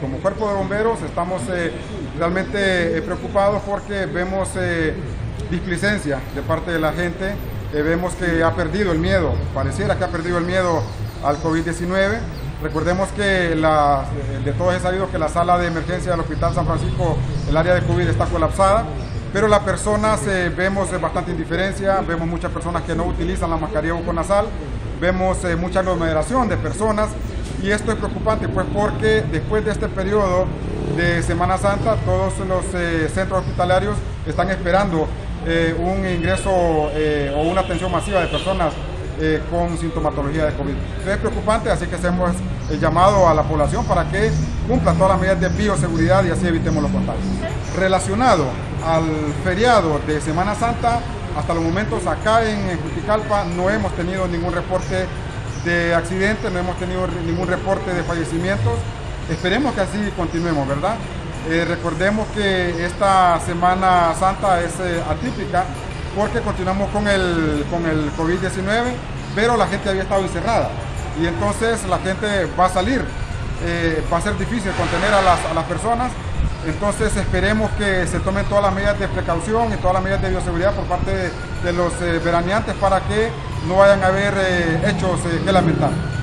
Como cuerpo de bomberos estamos eh, realmente eh, preocupados porque vemos eh, displicencia de parte de la gente, vemos que ha perdido el miedo, pareciera que ha perdido el miedo al COVID-19. Recordemos que de todos es sabido que la sala de emergencia del Hospital San Francisco, el área de COVID está colapsada, pero las personas vemos bastante indiferencia, vemos muchas personas que no utilizan la mascarilla buconasal, vemos mucha aglomeración de personas y esto es preocupante pues porque después de este periodo de Semana Santa todos los eh, centros hospitalarios están esperando eh, un ingreso eh, o una atención masiva de personas con sintomatología de COVID. Esto es preocupante, así que hacemos el llamado a la población para que cumpla todas las medidas de bioseguridad y así evitemos los contagios. Relacionado al feriado de Semana Santa, hasta los momentos acá en Juticalpa no hemos tenido ningún reporte de accidentes, no hemos tenido ningún reporte de fallecimientos. Esperemos que así continuemos, ¿verdad? Eh, recordemos que esta Semana Santa es eh, atípica porque continuamos con el, con el COVID-19, pero la gente había estado encerrada y entonces la gente va a salir. Eh, va a ser difícil contener a las, a las personas, entonces esperemos que se tomen todas las medidas de precaución y todas las medidas de bioseguridad por parte de, los veraneantes para que no vayan a haber hechos que lamentar.